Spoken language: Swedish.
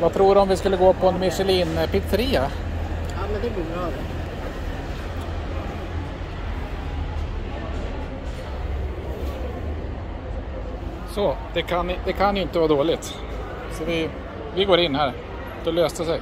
Vad tror du om vi skulle gå på en Michelin-pizzeria? Ja, men det blir bra det. Så, det kan, det kan ju inte vara dåligt. Så vi, vi går in här. Det löste sig.